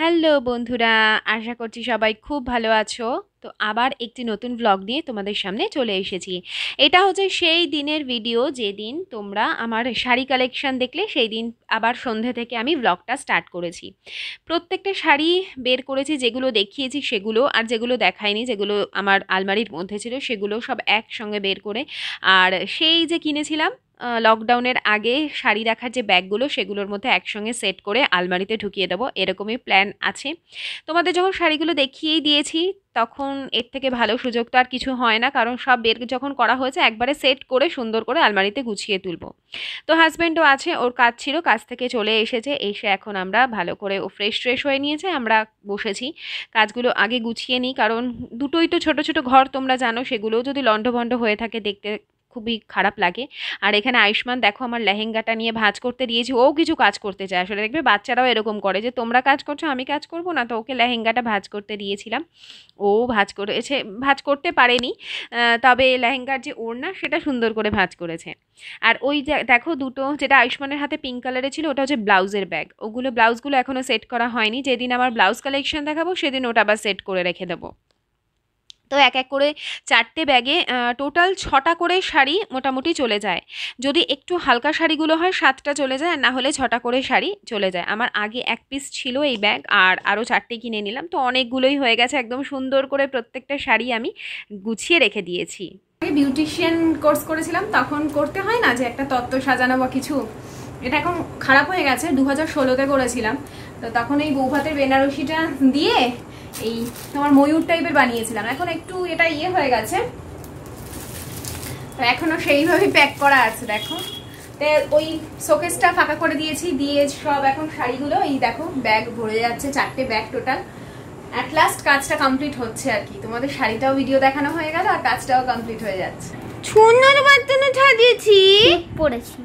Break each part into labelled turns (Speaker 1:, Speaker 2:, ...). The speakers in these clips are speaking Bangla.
Speaker 1: হ্যালো বন্ধুরা, আশা করছি সবাই খুব ভালো আছো। তো আবার একটি নতুন ব্লগ নিয়ে তোমাদের সামনে চলে এসেছি। এটা হচ্ছে সেই দিনের ভিডিও যেদিন তোমরা আমার শাড়ি কালেকশন দেখলে সেই দিন আবার সন্ধে থেকে আমি ব্লগটা স্টার্ট করেছি। প্রত্যেকটা শাড়ি বের করেছি, যেগুলো দেখিয়েছি সেগুলো, আর যেগুলো দেখায়নি যেগুলো আমার আলমারির মধ্যে ছিল, সেগুলো সব একসঙ্গে বের করে, আর সেই যে কিনেছিলাম লকডাউনের আগে শাড়ি রাখার যে ব্যাগগুলো, সেগুলোর মধ্যে একসঙ্গে সেট করে আলমারিতে ঢুকিয়ে দেবো। এরকমই প্ল্যান আছে। তোমাদের যখন শাড়িগুলো দেখিয়েই দিয়েছি, তখন এর থেকে ভালো সুযোগ তো আর কিছু হয় না। কারণ সব বের যখন করা হয়েছে, একবারে সেট করে, সুন্দর করে আলমারিতে গুছিয়ে তুলবো। তো হাজব্যান্ডও আছে, ওর কাজ ছিল, কাজ থেকে চলে এসেছে। এসে এখন আমরা ভালো করে ও ফ্রেশ ট্রেশ হয়ে নিয়েছে। আমরা বসেছি। কাজগুলো আগে গুছিয়ে নিই। কারণ দুটোই তো ছোট ছোট ঘর, তোমরা জানো, সেগুলোও যদি লণ্ডভণ্ড হয়ে থাকে, দেখতে খুবই খারাপ লাগে। আর এখানে আয়ুষ্মান দেখো আমার লেহেঙ্গাটা নিয়ে ভাজ করতে দিয়েছি, ও কিছু কাজ করতে চায়। আসলে দেখবে বাচ্চারাও এরকম করে যে, তোমরা কাজ করছ, আমি কাজ করব না। তো ওকে লেহেঙ্গাটা ভাজ করতে দিয়েছিলাম। ও ভাজ করেছে, ভাজ করতে পারেনি। তবে লেহেঙ্গার যে ওড়না, সেটা সুন্দর করে ভাজ করেছে। আর ওই দেখো দুটো, যেটা আয়ুষ্মানের হাতে পিঙ্ক কালারের ছিল, ওটা হচ্ছে ব্লাউজের ব্যাগ ওগুলো, ব্লাউজগুলো এখনও সেট করা হয়নি। যেদিন আমার ব্লাউজ কালেকশন দেখাবো, সেদিন ওটা আবার সেট করে রেখে দেবো। তো এক এক করে চারটে ব্যাগে টোটাল ছটা করে শাড়ি মোটামুটি চলে যায়। যদি একটু হালকা শাড়িগুলো হয়, সাতটা চলে যায় না হলে ছটা করে শাড়ি চলে যায়। আমার আগে এক পিস ছিল এই ব্যাগ, আর আরও চারটে কিনে নিলাম। তো অনেকগুলোই হয়ে গেছে, একদম সুন্দর করে প্রত্যেকটা শাড়ি আমি গুছিয়ে রেখে দিয়েছি। বিউটিশিয়ান কোর্স করেছিলাম, তখন করতে হয় না যে একটা তত্ত্ব সাজানো বা কিছু? এটা এখন খারাপ হয়ে গেছে দু হাজার ষোলোতে করেছিলাম। তো তখন এই বৌভাতের বেনারসিটা দিয়ে এই তোমার ময়ূর টাইপের বানিয়েছিলাম। এখন একটু এটা ইয়ে হয়ে গেছে। তো এখনও সেইভাবেই প্যাক করা আছে দেখো। ওই শোকেসটা ফাঁকা করে দিয়েছি দিয়ে সব এখন শাড়িগুলো এই দেখো ব্যাগ ভরে যাচ্ছে চারটে ব্যাগ টোটাল অ্যাট লাস্ট কাজটা কমপ্লিট হচ্ছে আর কি। তোমাদের শাড়িটাও ভিডিও দেখানো হয়ে গেল আর কাজটাও কমপ্লিট হয়ে যাচ্ছে।
Speaker 2: ছুন্নর বাচ্চানো ছাড়িয়েছি পড়েছি।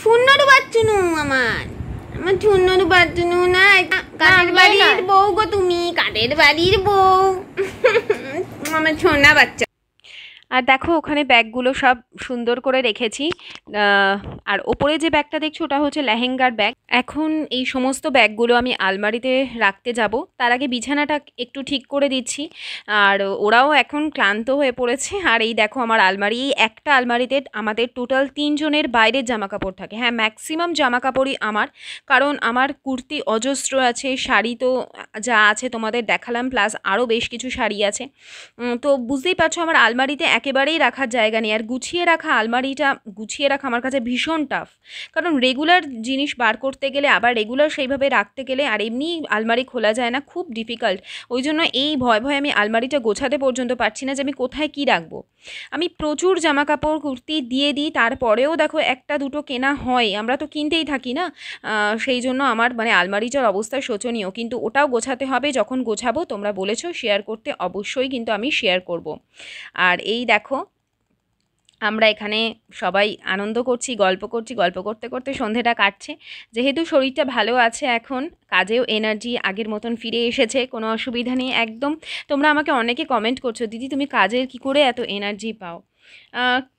Speaker 2: ছুন্নর বাচ্চানো আমার। আমার ছুন্নর বাচ্চানো না কাঠের বাড়ির বউ গো তুমি? কাঠের বাড়ির বউ? আমার ছোনা বাচ্চা।
Speaker 1: আর দেখো, ওখানে ব্যাগগুলো সব সুন্দর করে রেখেছি। আর ওপরে যে ব্যাগটা দেখছ, ওটা হচ্ছে লেহেঙ্গার ব্যাগ। এখন এই সমস্ত ব্যাগগুলো আমি আলমারিতে রাখতে যাব। তার আগে বিছানাটা একটু ঠিক করে দিচ্ছি। আর ওরাও এখন ক্লান্ত হয়ে পড়েছে। আর এই দেখো, আমার আলমারি, এই একটা আলমারিতে আমাদের টোটাল তিনজনের বাইরের জামা কাপড় থাকে। হ্যাঁ ম্যাক্সিমাম জামা কাপড়ই আমার। কারণ আমার কুর্তি অজস্র আছে, শাড়ি তো যা আছে তোমাদের দেখালাম প্লাস আরও বেশ কিছু শাড়ি আছে। তো বুঝতেই পারছ, আমার আলমারিতে একেবারেই রাখার জায়গা নেই। আর গুছিয়ে রাখা আলমারিটা, গুছিয়ে রাখা আমার কাছে ভীষণ টাফ কারণ রেগুলার জিনিস বার করতে গেলে, আবার রেগুলার সেইভাবে রাখতে গেলে, আর এমনি আলমারি খোলা যায় না, খুব ডিফিকাল্ট ওই জন্য এই ভয় ভয় আমি আলমারিটা গোছাতে পর্যন্ত পারছি না যে আমি কোথায় কি রাখব। আমি প্রচুর জামা কাপড় কুর্তি দিয়ে দিই, তারপরেও দেখো একটা দুটো কেনা হয়। আমরা তো কিনতেই থাকি না। সেই জন্য আমার মানে আলমারিটার অবস্থা শোচনীয়। কিন্তু ওটাও গোছাতে হবে, যখন গোছাবো তোমরা বলেছ শেয়ার করতে অবশ্যই কিন্তু আমি শেয়ার করব। আর এই দেখো, আমরা এখানে সবাই আনন্দ করছি, গল্প করছি, গল্প করতে করতে সন্ধেটা কাটছে। যেহেতু শরীরটা ভালো আছে এখন, কাজেও এনার্জি আগের মতন ফিরে এসেছে, কোনো অসুবিধা নেই, একদম। তোমরা আমাকে অনেকে কমেন্ট করছ, দিদি, তুমি কাজের কি করে এত এনার্জি পাও?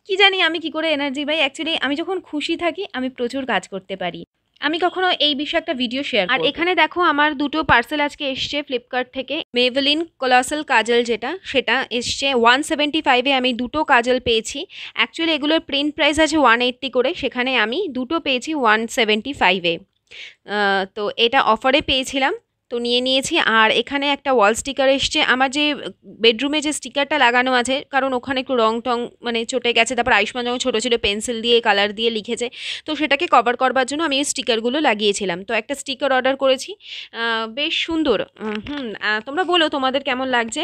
Speaker 1: কি জানি আমি কি করে এনার্জি পাই? অ্যাকচুয়ালি আমি যখন খুশি থাকি, আমি প্রচুর কাজ করতে পারি। আমি কখনো এই বিষয়ে একটা ভিডিও শেয়ার আর এখানে দেখো আমার দুটো পার্সেল আজকে এসছে ফ্লিপকার্ট থেকে। মেভেলিন কলাসাল কাজল যেটা সেটা এসছে। ওয়ান সেভেন্টি ফাইভে আমি দুটো কাজল পেয়েছি। অ্যাকচুয়ালি এগুলোর প্রিন্ট প্রাইস আছে ওয়ান এইট্টি করে। সেখানে আমি দুটো পেয়েছি ওয়ান সেভেন্টি ফাইভে তো এটা অফারে পেয়েছিলাম। তো নিয়ে নিয়েছি। আর এখানে একটা ওয়াল স্টিকার এসছে। আমার যে বেডরুমে যে স্টিকারটা লাগানো আছে, কারণ ওখানে একটু রং টং মানে চটে গেছে, তারপর আয়ুষ্মান যখন ছোটো ছোটো পেন্সিল দিয়ে কালার দিয়ে লিখেছে, তো সেটাকে কভার করবার জন্য আমি এই স্টিকারগুলো লাগিয়েছিলাম। তো একটা স্টিকার অর্ডার করেছি। বেশ সুন্দর। হুম তোমরা বলো তোমাদের কেমন লাগছে?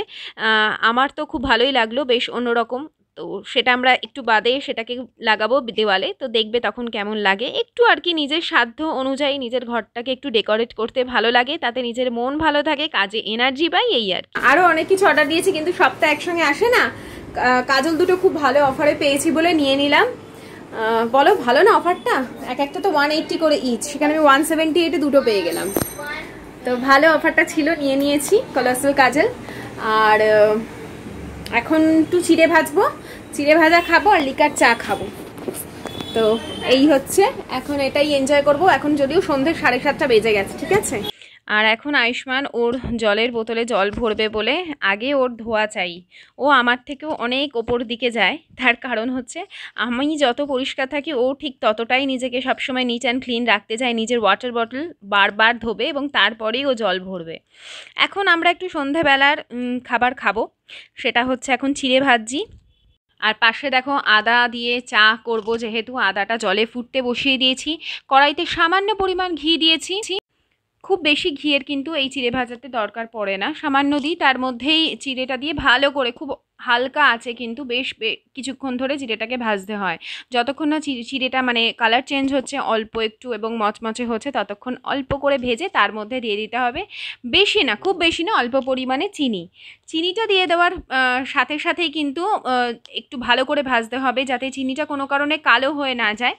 Speaker 1: আমার তো খুব ভালোই লাগল, বেশ অন্যরকম। তো সেটা আমরা একটু বাদে সেটাকে লাগাবো দেওয়ালে। তো দেখবে তখন কেমন লাগে। একটু আর কি নিজের সাধ্য অনুযায়ী নিজের ঘরটাকে একটু ডেকোরেট করতে ভালো লাগে। তাতে নিজের মন ভালো থাকে, কাজে এনার্জি পাই এই আর আরও অনেক কিছু অর্ডার দিয়েছি কিন্তু সবটা একসঙ্গে আসে না। কাজল দুটো খুব ভালো অফারে পেয়েছি বলে নিয়ে নিলাম। বলো, ভালো না অফারটা এক একটা তো ওয়ান এইট্টি করে ইচ সেখানে আমি ওয়ান সেভেন্টি এইটে দুটো পেয়ে গেলাম। তো ভালো অফারটা ছিল, নিয়ে নিয়েছি কলাসল কাজল আর এখন একটু চিড়ে ভাজবো। চিড়ে ভাজা খাব আর লিকার চা খাব। তো এই হচ্ছে এখন এটাই এনজয় করব। এখন যদিও সন্ধ্যে সাড়ে সাতটা বেজে গেছে ঠিক আছে? আর এখন আয়ুষ্মান ওর জলের বোতলে জল ভরবে বলে আগে ওর ধোয়া চাই। ও আমার থেকেও অনেক ওপর দিকে যায়। তার কারণ হচ্ছে আমি যত পরিষ্কার থাকি ও ঠিক ততটাই নিজেকে সবসময় নিট অ্যান্ড ক্লিন রাখতে চায় নিজের ওয়াটার বটল বারবার ধোবে এবং তারপরেই ও জল ভরবে। এখন আমরা একটু সন্ধেবেলার উম, খাবার খাব। সেটা হচ্ছে এখন চিড়ে ভাজি। আর পাশে দেখো আদা দিয়ে চা করব, যেহেতু আদাটা জলে ফুটতে বসিয়ে দিয়েছি। কড়াইতে সামান্য পরিমাণ ঘি দিয়েছি। খুব বেশি ঘিয়ের কিন্তু এই চিড়ে ভাজাতে দরকার পড়ে না। সামান্য দিই, তার মধ্যেই চিড়েটা দিয়ে ভালো করে খুব হালকা আছে কিন্তু বেশ কিছুক্ষণ ধরে চিড়েটাকে ভাজতে হয়। যতক্ষণ না চিড়েটা মানে কালার চেঞ্জ হচ্ছে, অল্প একটু এবং মচমচে হচ্ছে, ততক্ষণ অল্প করে ভেজে তার মধ্যে দিয়ে দিতে হবে। বেশি না, খুব বেশি না, অল্প পরিমাণে চিনি। চিনিটা দিয়ে দেওয়ার সাথে সাথেই কিন্তু একটু ভালো করে ভাজতে হবে যাতে চিনিটা কোনো কারণে কালো হয়ে না যায়।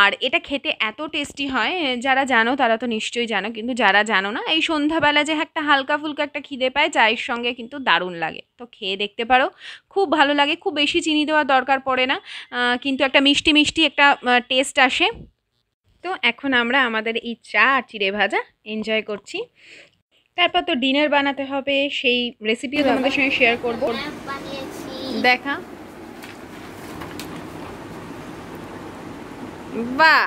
Speaker 1: আর এটা খেতে এত টেস্টি হয় যারা জানো তারা তো নিশ্চয়ই জানো কিন্তু যারা জানো না এই সন্ধ্যাবেলা যে একটা হালকা ফুলকা একটা খিদে পায় চায়ের সঙ্গে কিন্তু দারুণ লাগে। তো খেয়ে দেখতে পারো খুব ভালো লাগে খুব বেশি চিনি দেওয়ার দরকার পড়ে না কিন্তু একটা মিষ্টি মিষ্টি একটা টেস্ট আসে। তো এখন আমরা আমাদের এই চা আর চিড়ে ভাজা এনজয় করছি। তারপর তো ডিনার বানাতে হবে সেই রেসিপিও তোমাদের সঙ্গে শেয়ার করব। দেখা। বাহ।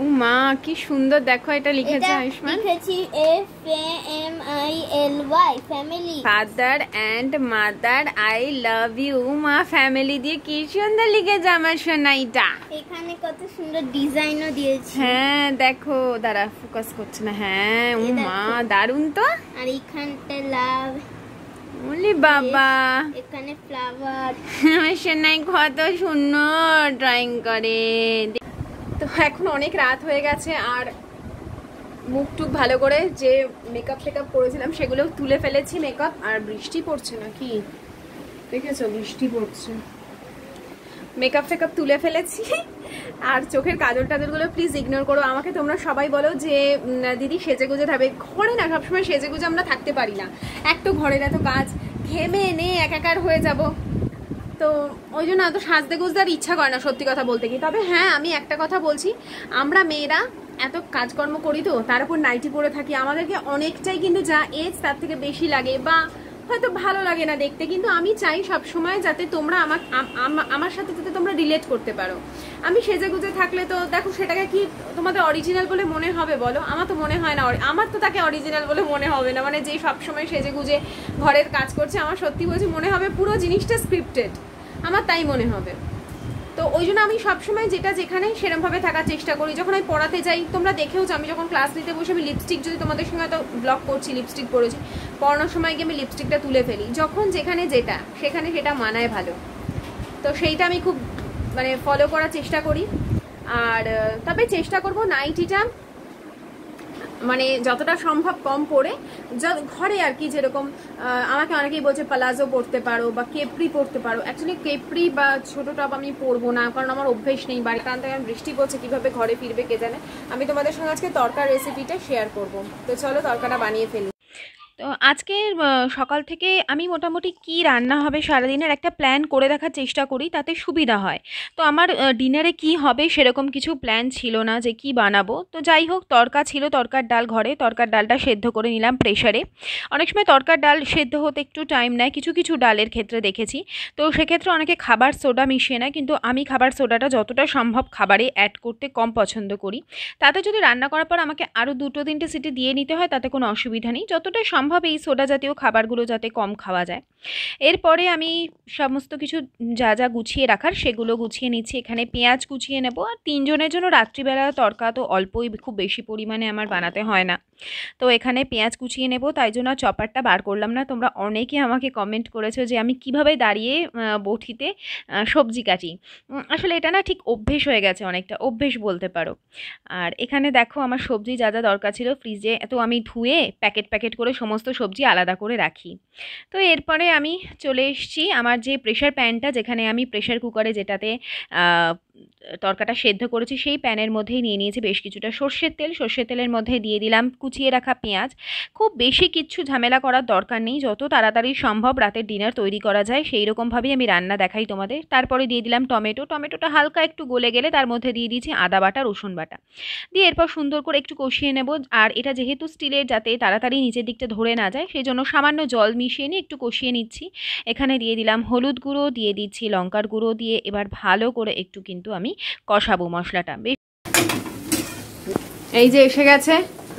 Speaker 1: ও মা কি সুন্দর দেখো এটা লিখেছে আয়ুষ্মান।
Speaker 2: লিখেছি F M I L Y family
Speaker 1: father and mother I love you মা ফ্যামিলি দিয়ে কি সুন্দর লিখেছে আমার সোনাইটা।
Speaker 2: এখানে কত সুন্দর ডিজাইনও দিয়েছি।
Speaker 1: হ্যাঁ দেখো দাঁড়া ফোকাস করছে না। হ্যাঁ ও
Speaker 2: এই দেখো।
Speaker 1: মা দারুণ তো।
Speaker 2: আর এখানটা লাভ
Speaker 1: ওলি বাবা
Speaker 2: এখানে ফ্লাওয়ার
Speaker 1: আমার সোনাই কত সুন্দর ড্রয়িং করে। তো এখন অনেক রাত হয়ে গেছে আর মুখ টুক ভালো করে যে মেকআপ টেকআপ করেছিলাম সেগুলো তুলে ফেলেছি মেকআপ আর বৃষ্টি পড়ছে নাকি? দেখেছ বৃষ্টি পড়ছে। মেকআপ ফেকআপ তুলে ফেলেছি। আর চোখের কাজল টাজলগুলো প্লিজ ইগনোর করো। আমাকে তোমরা সবাই বলো যে দিদি সেজে গুজে থাকবে। ঘরে না, সবসময় সেজে গুজে আমরা থাকতে পারি না। এক তো ঘরের এত কাজ, ঘেমে এনে একাকার হয়ে যাব। তো ওই জন্য এত সাজতে গুজতে আর ইচ্ছা করে না, সত্যি কথা বলতে কি তবে হ্যাঁ আমি একটা কথা বলছি। আমরা মেয়েরা এত কাজকর্ম করি তো, তার উপর নাইটি পরে থাকি। আমাদেরকে অনেকটাই কিন্তু যা এজ তার থেকে বেশি লাগে বা হয়তো ভালো লাগে না দেখতে, কিন্তু আমি চাই সব সময় যাতে তোমরা আমার আম- আম- আমার সাথে যাতে তোমরা রিলেট করতে পারো। আমি সেজে গুজে থাকলে তো দেখো সেটাকে কি তোমাদের অরিজিনাল বলে মনে হবে বলো? আমার তো মনে হয় না আমার তো তাকে অরিজিনাল বলে মনে হবে না। মানে যেই সবসময় সেজে গুজে ঘরের কাজ করছে, আমার সত্যি বলছি মনে হবে পুরো জিনিসটা স্ক্রিপ্টেড আমার তাই মনে হবে। তো ওই জন্য আমি সবসময় যেটা যেখানে সেরমভাবে থাকার চেষ্টা করি। যখন আমি পড়াতে যাই, তোমরা দেখেও আমি যখন ক্লাস নিতে বসে আমি লিপস্টিক যদি তোমাদের সঙ্গে তো ব্লক করছি লিপস্টিক পরেছি, পড়ানোর সময় গিয়ে আমি লিপস্টিকটা তুলে ফেলি। যখন যেখানে যেটা, সেখানে সেটা মানায় ভালো। তো সেইটা আমি খুব মানে ফলো করার চেষ্টা করি। আর তবে চেষ্টা করব নাইটিটা মানে যতটা সম্ভব কম পরে ঘরে আর কি যেরকম আমাকে অনেকেই বলছে পালাজো পরতে পারো বা কেপরি পরতে পারো। অ্যাকচুয়ালি কেপরি বা ছোটো টপ আমি পরবো না, কারণ আমার অভ্যেস নেই বাড়ি কারণ থেকে বৃষ্টি পড়ছে, কীভাবে ঘরে ফিরবে কে জানে? আমি তোমাদের সঙ্গে আজকে তরকার রেসিপিটা শেয়ার করব। তো চলো তরকাটা বানিয়ে ফেলি। তো আজকের আহ, সকাল থেকে আমি মোটামুটি কি রান্না হবে সারাদিনের একটা প্ল্যান করে রাখার চেষ্টা করি তাতে সুবিধা হয়। তো আমার ডিনারে কি হবে সেরকম কিছু প্ল্যান ছিল না যে কি বানাবো। তো যাই হোক তরকা ছিল তরকার ডাল ঘরে তরকার ডালটা সেদ্ধ করে নিলাম প্রেশারে অনেক সময় তরকার ডাল সেদ্ধ হতে একটু টাইম নেয় কিছু কিছু ডালের ক্ষেত্রে দেখেছি। তো সেক্ষেত্রে অনেকে খাবার সোডা মিশিয়ে নেয় কিন্তু আমি খাবার সোডাটা যতটা সম্ভব খাবারে অ্যাড করতে কম পছন্দ করি। তাতে যদি রান্না করার পর আমাকে আরও দুটো তিনটে সিটি দিয়ে নিতে হয় তাতে কোনো অসুবিধা নেই। যতটা সম্ভব এই সোডা জাতীয় খাবারগুলো যাতে কম খাওয়া যায়। এরপরে আমি সমস্ত কিছু যা যা গুছিয়ে রাখার সেগুলো গুছিয়ে নিচ্ছি। এখানে পেঁয়াজ গুছিয়ে নেব। আর তিনজনের জন্য রাত্রিবেলা তরকা তো অল্পই, খুব বেশি পরিমাণে আমার বানাতে হয় না। তো এখানে পেঁয়াজ কুচিয়ে নেব, তাই জন্য চপারটা বার করলাম না। তোমরা অনেকে আমাকে কমেন্ট করেছ যে আমি কীভাবে দাঁড়িয়ে বটিতে সবজি কাটি। আসলে এটা না ঠিক অভ্যেস হয়ে গেছে অনেকটা, অভ্যেস বলতে পারো। আর এখানে দেখো আমার সবজি যা যা দরকার ছিল ফ্রিজে তো আমি ধুয়ে প্যাকেট প্যাকেট করে সমস্ত সবজি আলাদা করে রাখি। তো এরপরে আমি চলে এসেছি, আমার যে প্রেশার প্যানটা যেখানে আমি প্রেশার কুকারে যেটাতে তরকাটা সেদ্ধ করেছি, সেই প্যানের মধ্যেই নিয়ে নিয়েছি বেশ কিছুটা সর্ষের তেল। সর্ষের তেলের মধ্যে দিয়ে দিলাম কুচিয়ে রাখা পেঁয়াজ। খুব বেশি কিচ্ছু ঝামেলা করার দরকার নেই, যত তাড়াতাড়ি সম্ভব রাতের ডিনার তৈরি করা যায়, সেই রকমভাবেই আমি রান্না দেখাই তোমাদের। তারপরে দিয়ে দিলাম টমেটো। টমেটোটা হালকা একটু গলে গেলে তার মধ্যে দিয়ে দিয়েছি আদা বাটা, রসুন বাটা। দিয়ে এরপর সুন্দর করে একটু কষিয়ে নেব। আর এটা যেহেতু স্টিলের যাতে তাড়াতাড়ি নিচের দিকটা ধরে না যায় সেই জন্য সামান্য জল মিশিয়ে নিয়ে একটু কষিয়ে নিচ্ছি। এখানে দিয়ে দিলাম হলুদ গুঁড়ো, দিয়ে দিচ্ছি লঙ্কার গুঁড়ো, দিয়ে এবার ভালো করে একটু কিন্তু আমি কষাবো মশলাটা বেশ। এই যে এসে গেছে।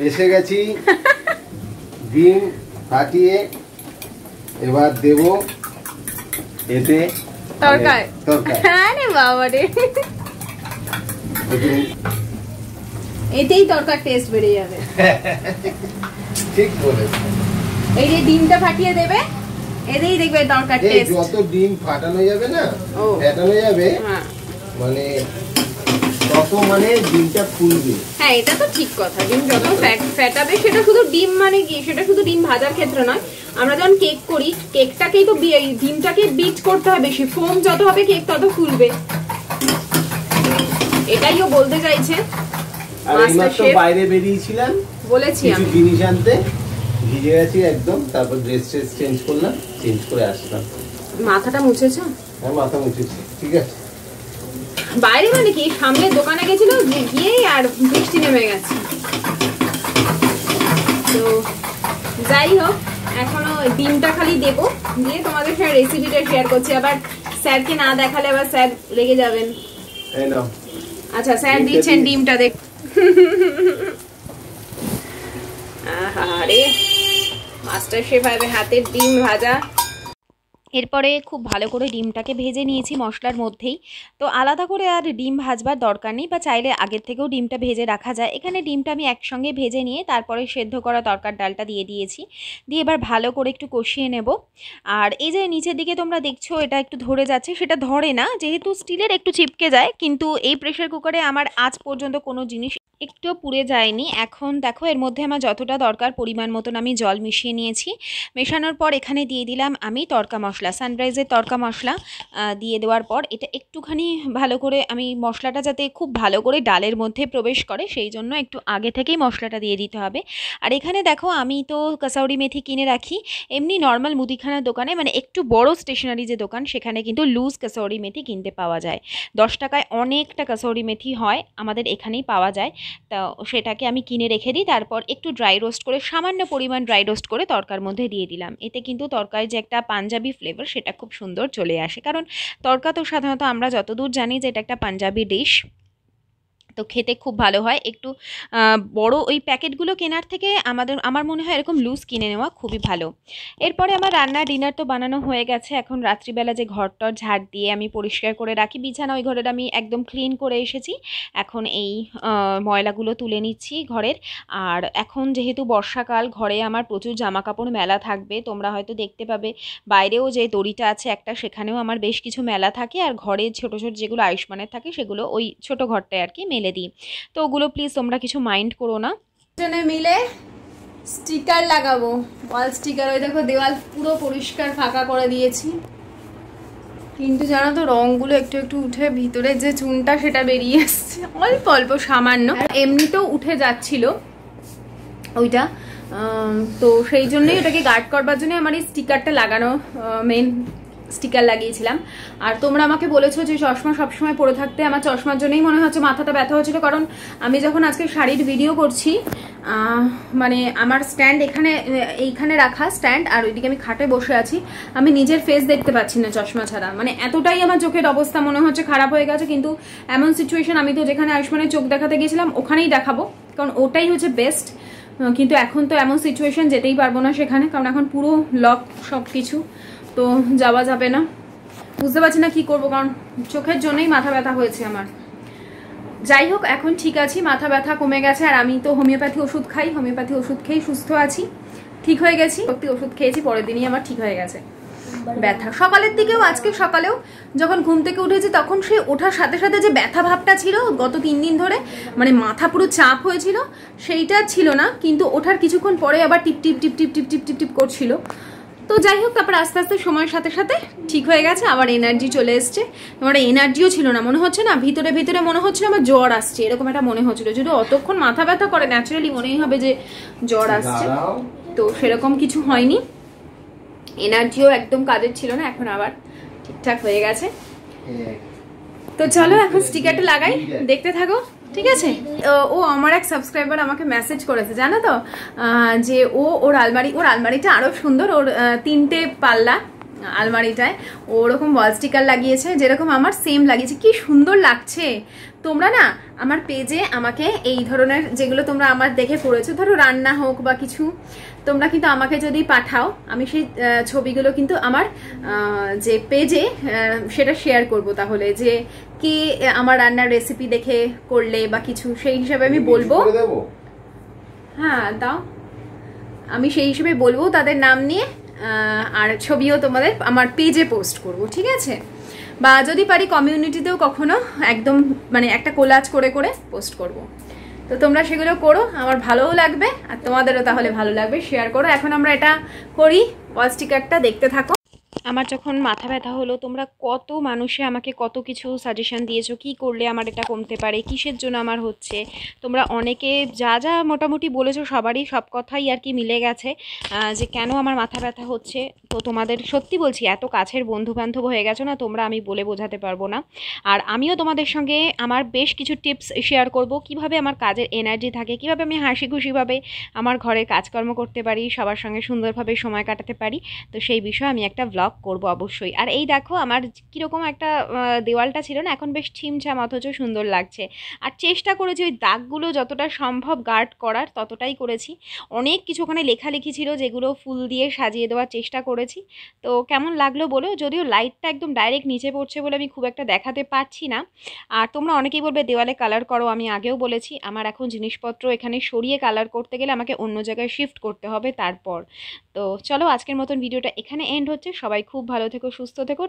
Speaker 3: এসে গেছি। ডিম ফাটিয়ে এবার দেব এতে
Speaker 1: তরকারি। আরে বাবা রে। এতেই। তরকার টেস্ট বেড়ে যাবে।
Speaker 3: ঠিক বলেছে।
Speaker 1: এই যে ডিমটা ফাটিয়ে দেবে এতেই দেখবে তরকার টেস্ট
Speaker 3: যত ডিম ফাটানো যাবে না। ফাটানো যাবে
Speaker 1: হ্যাঁ।
Speaker 3: মানে তত মানে ডিমটা ফুলবে।
Speaker 1: হ্যাঁ এটা তো ঠিক কথা। ডিম যত ফ্যাটাবে সেটা শুধু ডিম মানে কি? সেটা শুধু ডিম ভাজার ক্ষেত্রে নয়। আমরা যখন কেক করি কেকটাকেই তো ডিমটাকে বিট করতে হবে বেশি। ফোম যত হবে কেক তত ফুলবে। এটাই ও বলতে চাইছে।
Speaker 3: আর এইমাত্র বাইরে বেরিয়েছিলাম।
Speaker 1: বলেছি আমি।
Speaker 3: জিনিস আনতে। ভিজে গেছি একদম তারপর ড্রেস ট্রেস চেঞ্জ করলাম চেঞ্জ করে আসলাম।
Speaker 1: মাথাটা মুছেছ?
Speaker 3: হ্যাঁ মাথা মুছেছি ঠিক আছে।
Speaker 1: বাইরে মানে কি? সামনে দোকানে গেছিল গিয়েই আর বৃষ্টি নেমে গেছে। তো যাই হোক এখনও ডিমটা খালি দেবো। দিয়ে তোমাদের সাথে রেসিপিটা শেয়ার করছি। আবার স্যারকে না দেখালে আবার স্যার রেগে যাবেন। আচ্ছা স্যার দিচ্ছেন ডিমটা দেখ। আরে মাস্টার শেফ হাতের ডিম ভাজা। এরপরে খুব ভালো করে ডিমটাকে ভেজে নিয়েছি মশলার মধ্যেই। তো আলাদা করে আর ডিম ভাজবার দরকার নেই, বা চাইলে আগের থেকেও ডিমটা ভেজে রাখা যায়। এখানে ডিমটা আমি একসঙ্গে ভেজে নিয়ে তারপরে সেদ্ধ করা তরকার ডালটা দিয়ে দিয়েছি। দিয়ে এবার ভালো করে একটু কষিয়ে নেব। আর এই যে নিচের দিকে তোমরা দেখছ এটা একটু ধরে যাচ্ছে, সেটা ধরে না, যেহেতু স্টিলের একটু চিপকে যায়, কিন্তু এই প্রেশার কুকারে আমার আজ পর্যন্ত কোনো জিনিস একটুও পুড়ে যায়নি। এখন দেখো এর মধ্যে আমার যতটা দরকার পরিমাণ মতন আমি জল মিশিয়ে নিয়েছি। মেশানোর পর এখানে দিয়ে দিলাম আমি তড়কা মশলা। সানরাইজের তড়কা মশলা দিয়ে দেওয়ার পর এটা একটুখানি ভালো করে আমি মশলাটা যাতে খুব ভালো করে ডালের মধ্যে প্রবেশ করে, সেই জন্য একটু আগে থেকেই মশলাটা দিয়ে দিতে হবে। আর এখানে দেখো আমি তো কাসাউরি মেথি কিনে রাখি, এমনি নর্মাল মুদিখানার দোকানে মানে একটু বড় স্টেশনারি যে দোকান, সেখানে কিন্তু লুজ কাসাউরি মেথি কিনতে পাওয়া যায়। দশ টাকায় অনেকটা কাসাউরি মেথি হয়, আমাদের এখানেই পাওয়া যায়। তো সেটাকে আমি কিনে রেখে দিই, তারপর একটু ড্রাই রোস্ট করে, সামান্য পরিমাণ ড্রাই রোস্ট করে তরকার মধ্যে দিয়ে দিলাম। এতে কিন্তু তরকারির যে একটা পাঞ্জাবি ফ্লেভার সেটা খুব সুন্দর চলে আসে। কারণ তরকা তো সাধারণত আমরা যতদূর জানি যে এটা একটা পাঞ্জাবি ডিশ তো খেতে খুব ভালো হয়। একটু বড় ওই প্যাকেটগুলো কেনার থেকে আমাদের, আমার মনে হয় এরকম লুজ কিনে নেওয়া খুবই ভালো। এরপরে আমার রান্না ডিনার তো বানানো হয়ে গেছে। এখন রাত্রিবেলা যে ঘরটর ঝাড় দিয়ে আমি পরিষ্কার করে রাখি, বিছানা ওই ঘরের আমি একদম ক্লিন করে এসেছি। এখন এই ময়লাগুলো তুলে নিচ্ছি ঘরের। আর এখন যেহেতু বর্ষাকাল, ঘরে আমার প্রচুর জামা কাপড় মেলা থাকবে। তোমরা হয়তো দেখতে পাবে, বাইরেও যে দড়িটা আছে একটা, সেখানেও আমার বেশ কিছু মেলা থাকে। আর ঘরে ছোট ছোট যেগুলো আয়ুষ্মানের থাকে, সেগুলো ওই ছোট ঘরটায় আর কি মেলে দিই। তো ওগুলো প্লিজ তোমরা কিছু মাইন্ড করো না।
Speaker 2: মিলে স্টিকার লাগাবো। ওয়াল স্টিকার ওই দেখো দেওয়াল পুরো পরিষ্কার ফাঁকা করে দিয়েছি। কিন্তু জানো তো, রঙগুলো একটু একটু উঠে ভিতরে যে চুনটা সেটা বেরিয়ে এসছে। অল্প অল্প, সামান্য। এমনিতেও উঠে যাচ্ছিল ওইটা। তো সেই জন্যই ওটাকে গার্ড করবার জন্য আমার এই স্টিকারটা লাগানো মেন স্টিকার লাগিয়েছিলাম। আর তোমরা আমাকে বলেছ যে চশমা সবসময় পরে থাকতে আমার চশমার জন্যই মনে হচ্ছে মাথাটা ব্যথা হচ্ছিল কারণ আমি যখন আজকে শাড়ির ভিডিও করছি মানে আমার স্ট্যান্ড এখানে, এইখানে রাখা স্ট্যান্ড আর ওইদিকে আমি খাটে বসে আছি, আমি নিজের ফেস দেখতে পাচ্ছি না চশমা ছাড়া। মানে এতটাই আমার চোখের অবস্থা মনে হচ্ছে খারাপ হয়ে গেছে, কিন্তু এমন সিচুয়েশন আমি তো যেখানে আয়ুষ্মানের চোখ দেখাতে গেছিলাম ওখানেই দেখাবো, কারণ ওটাই হচ্ছে বেস্ট কিন্তু এখন তো এমন সিচুয়েশন যেতেই পারব না সেখানে, কারণ এখন পুরো লক সব কিছু তো যাওয়া যাবে না বুঝতে পারছি না কি করব কারণ চোখের জন্যই মাথা ব্যথা হয়েছে আমার যাই হোক এখন ঠিক আছি মাথা ব্যথা কমে গেছে আর আমি তো হোমিওপ্যাথি ওষুধ খাই হোমিওপ্যাথি ওষুধ খেয়েই সুস্থ আছি ঠিক হয়ে গেছি সত্যি ওষুধ খেয়েছি পরের দিনই আমার ঠিক হয়ে গেছে ব্যথা সকালের দিকেও আজকে সকালেও যখন ঘুম থেকে উঠেছি তখন সেই ওঠার সাথে সাথে যে ব্যথা ভাবটা ছিল গত তিন দিন ধরে মানে মাথা পুরো চাপ হয়েছিল সেইটা ছিল না কিন্তু ওঠার কিছুক্ষণ পরে আবার টিপ টিপ টিপ টিপ টিপ টিপ টিপ টিপ করছিল
Speaker 1: তো যাই হোক তারপর আস্তে আস্তে সময়ের সাথে সাথে ঠিক হয়ে গেছে আবার এনার্জি চলে এসছে। আমার এনার্জিও ছিল না মনে হচ্ছে না ভিতরে ভিতরে মনে হচ্ছিল আমার জ্বর আসছে এরকম একটা মনে হচ্ছিল যদি অতক্ষণ মাথা ব্যথা করে ন্যাচারালি মনেই হবে যে জ্বর আসছে। তো সেরকম কিছু হয়নি। এনার্জিও একদম কাজের ছিল না এখন আবার ঠিকঠাক হয়ে গেছে।
Speaker 3: হ্যাঁ।
Speaker 1: তো চলো এখন স্টিকারটা লাগাই দেখতে থাকো। ঠিক আছে? ও- আমার এক সাবস্ক্রাইবার আমাকে মেসেজ করেছে, জানো তো? যে ও, ওর আলমারি, ওর আলমারিটা আরও সুন্দর, ওর তিনটে পাল্লা। আলমারিটায়। ওরকম ওয়াল স্টিকার লাগিয়েছে যেরকম আমার সেম লাগিয়েছে। কি সুন্দর লাগছে। তোমরা না আমার পেজে আমাকে এই ধরনের যেগুলো তোমরা আমার দেখে পড়েছো ধরো রান্না হোক বা কিছু তোমরা কিন্তু আমাকে যদি পাঠাও আমি সেই ছবিগুলো কিন্তু আমার যে পেজে সেটা শেয়ার করব তাহলে যে কে আমার রান্নার রেসিপি দেখে করলে বা কিছু সেই হিসাবে আমি বলব। হ্যাঁ দাও। আমি সেই হিসেবে বলব তাদের নাম নিয়ে আর ছবিও তোমাদের আমার পেজে পোস্ট করব, ঠিক আছে? বা যদি পারি কমিউনিটিতেও কখনো একদম মানে একটা কোলাজ করে করে পোস্ট করব। তো তোমরা সেগুলো করো, আমার ভালোও লাগবে আর তোমাদেরও তাহলে ভালো লাগবে শেয়ার করো। এখন আমরা এটা করি ওয়াল স্টিকারটা দেখতে থাকো। আমার যখন মাথা ব্যথা হলো, তোমরা কত মানুষে আমাকে কত কিছু সাজেশন দিয়েছ, কি করলে আমার এটা কমতে পারে, কিসের জন্য আমার হচ্ছে? তোমরা অনেকে যা যা মোটামুটি বলেছ, সবারই সব কথাই আর কি মিলে গেছে যে কেন আমার মাথা ব্যথা হচ্ছে? তো তোমাদের সত্যি বলছি, এত কাছের বন্ধু বান্ধব হয়ে গেছো না, তোমরা আমি বলে বোঝাতে পারব না। আর আমিও তোমাদের সঙ্গে আমার বেশ কিছু টিপস শেয়ার করব, কীভাবে আমার কাজের এনার্জি থাকে, কীভাবে আমি হাসি খুশিভাবে আমার ঘরের কাজকর্ম করতে পারি, সবার সঙ্গে সুন্দরভাবে সময় কাটাতে পারি। তো সেই বিষয়ে আমি একটা ব্লগ করব অবশ্যই। আর এই দেখো আমার কীরকম একটা দেওয়ালটা ছিল না, এখন বেশ ছিমছাম অথচ সুন্দর লাগছে। আর চেষ্টা করেছি ওই দাগগুলো যতটা সম্ভব গার্ড করার, ততটাই করেছি। অনেক কিছু ওখানে লেখালেখি ছিল যেগুলো ফুল দিয়ে সাজিয়ে দেওয়ার চেষ্টা করেছি। তো কেমন লাগল বলো? যদিও লাইটটা একদম ডাইরেক্ট নিচে পড়ছে বলে আমি খুব একটা দেখাতে পারছি না। আর তোমরা অনেকেই বলবে দেওয়ালে কালার করো, আমি আগেও বলেছি। আমার এখন জিনিসপত্র এখানে সরিয়ে কালার করতে গেলে আমাকে অন্য জায়গায় শিফট করতে হবে তারপর। তো চলো আজকের মতন ভিডিওটা এখানে এন্ড হচ্ছে। সবাই খুব ভালো থেকো সুস্থ থেকো